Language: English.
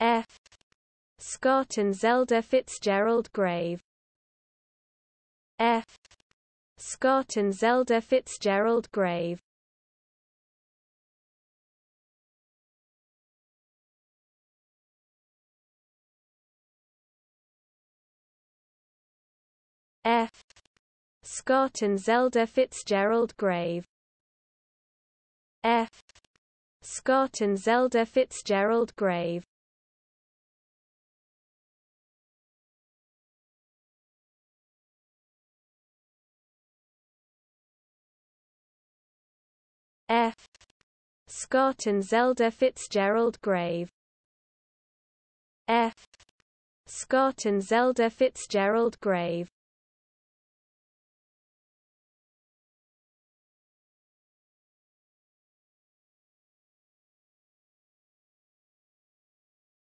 F. Scott and Zelda Fitzgerald grave F. Scott and Zelda Fitzgerald grave F. Scott and Zelda Fitzgerald grave F. Scott and Zelda Fitzgerald grave F. Scott and Zelda Fitzgerald grave F. Scott and Zelda Fitzgerald grave